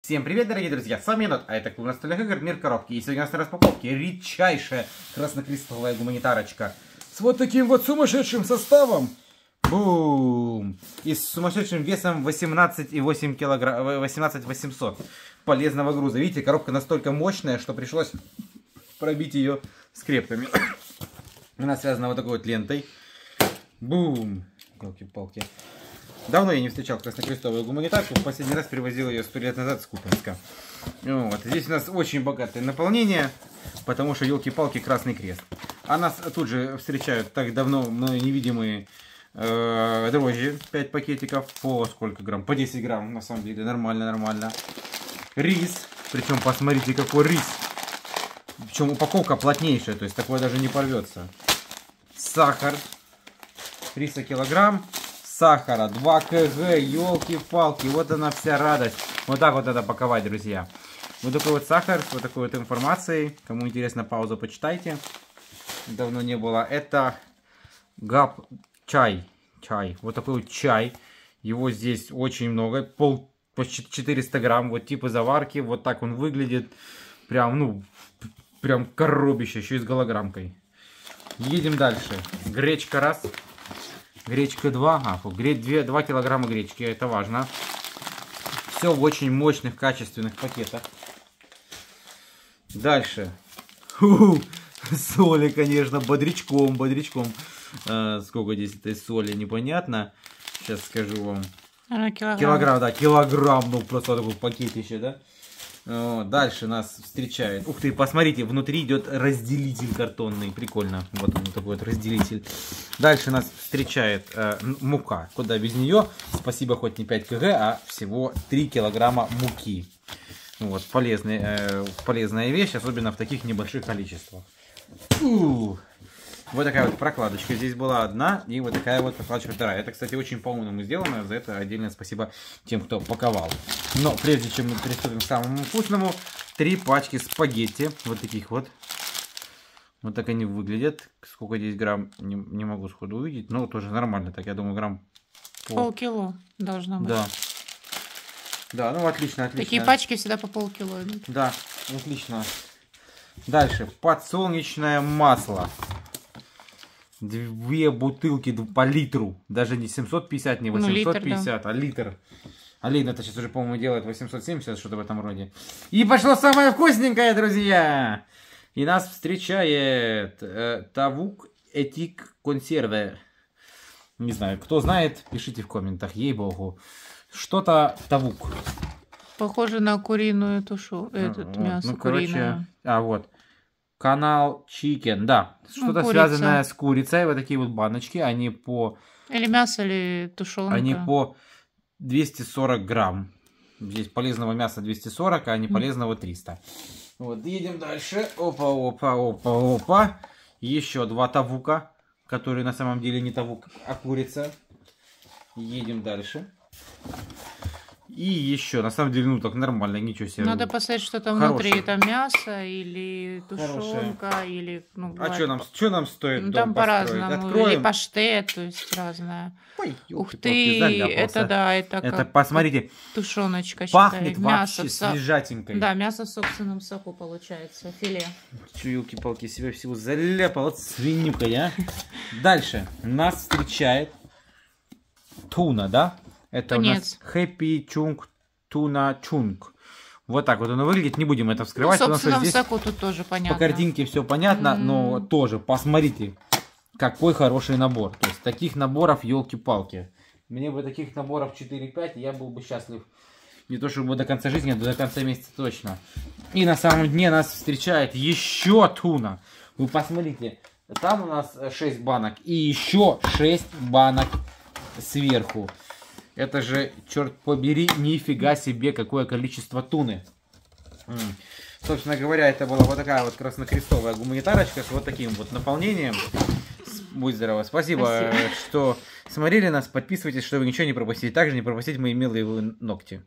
Всем привет, дорогие друзья, с вами Енот, а это клуб настольных игр Мир Коробки. И сегодня у нас на распаковке редчайшая краснокрестовая гуманитарочка с вот таким вот сумасшедшим составом. Бум! И с сумасшедшим весом 18,8 килограмм, 18 800 полезного груза. Видите, коробка настолько мощная, что пришлось пробить ее скрепками. Она связана вот такой вот лентой. Бум! Палки-палки. Давно я не встречал краснокрестовую гуманитарку. В последний раз привозил ее сто лет назад с Купинска. Вот. Здесь у нас очень богатое наполнение, потому что, елки-палки, Красный Крест. А нас тут же встречают так давно мною невидимые э, дрожжи. 5 пакетиков по сколько грамм? По 10 грамм, на самом деле. Нормально, нормально. Рис. Причем, посмотрите, какой рис. Причем упаковка плотнейшая, то есть такое даже не порвется. Сахар. Риса килограмм сахара, 2 кг, елки-палки, вот она вся радость. Вот так вот это паковать, друзья. Вот такой вот сахар с вот такой вот информацией. Кому интересно, паузу почитайте. Давно не было. Это гап чай. Чай. Вот такой вот чай. Его здесь очень много. Пол, почти 400 грамм. Вот типа заварки. Вот так он выглядит. Прям, ну, прям коробище. Еще и с голограммкой. Едем дальше. Гречка раз. Гречка 2. А, 2, 2 килограмма гречки, это важно. Все в очень мощных, качественных пакетах. Дальше. Фу, соли, конечно, бодрячком, бодрячком. А, сколько здесь этой соли, непонятно. Сейчас скажу вам. килограмм. Килограмм, да, килограмм, ну просто такой пакет еще, да. Дальше нас встречает. Ух ты, посмотрите, внутри идет разделитель картонный. Прикольно. Вот он такой вот разделитель. Дальше нас встречает э, мука. Куда без нее? Спасибо, хоть не 5 кг, а всего 3 килограмма муки. Вот, полезная, э, полезная вещь, особенно в таких небольших количествах. Ух. Вот такая вот прокладочка здесь была одна, и вот такая вот прокладочка вторая. Это, кстати, очень по-умному сделано, за это отдельное спасибо тем, кто паковал. Но прежде чем мы приступим к самому вкусному, три пачки спагетти, вот таких вот. Вот так они выглядят. Сколько здесь грамм, не, не могу сходу увидеть, но тоже нормально, так я думаю, грамм пол... Полкило должно быть. Да. Да, ну отлично, отлично. Такие пачки всегда по полкило. Да, отлично. Дальше, подсолнечное масло две бутылки по литру. Даже не 750, не 850, ну, литр, да. а литр. Алина это сейчас уже, по-моему, делает 870, что-то в этом роде. И пошло самое вкусненькое, друзья! И нас встречает э, Тавук Этик Консерве. Не знаю, кто знает, пишите в комментах, ей-богу. Что-то Тавук. Похоже на куриную тушу, этот ну, мясо ну, куриное. Короче, а, вот. Канал Chicken, да. Ну, Что-то связанное с курицей. Вот такие вот баночки. Они по... Или мясо, или тушенка. Они по 240 грамм. Здесь полезного мяса 240, а не полезного 300. Вот, едем дальше. Опа, опа, опа, опа. Еще два тавука, которые на самом деле не тавук, а курица. Едем дальше. И еще, на самом деле, ну так нормально, ничего себе. Надо посмотреть, что там Хорошее. внутри. Это мясо или тушенка, Хорошее. или... Ну, а что нам, что нам стоит Ну там по-разному. Или паштет, то есть разное. Ой, Ух ты, это да, это, это как, посмотрите, тушеночка. Пахнет считай. вообще мясо свежатенькой. Да, мясо в собственном соку получается, филе. Чуюлки-палки, себя всего заляпал, вот свинюка, а. Дальше нас встречает туна, да? Это Конец. у нас Happy Chung Tuna Chung. Вот так вот оно выглядит. Не будем это вскрывать. Ну, потому что здесь тут тоже понятно. По картинке все понятно, mm. но тоже посмотрите, какой хороший набор. То есть таких наборов елки-палки. Мне бы таких наборов 4-5, я был бы счастлив. Не то чтобы до конца жизни, а до конца месяца точно. И на самом дне нас встречает еще туна. Вы посмотрите, там у нас 6 банок и еще 6 банок сверху. Это же, черт побери, нифига себе, какое количество туны. Собственно говоря, это была вот такая вот краснокрестовая гуманитарочка с вот таким вот наполнением. Будь здорово. Спасибо, Спасибо, что смотрели нас. Подписывайтесь, чтобы ничего не пропустить. Также не пропустить мои милые ногти.